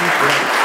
Obrigado.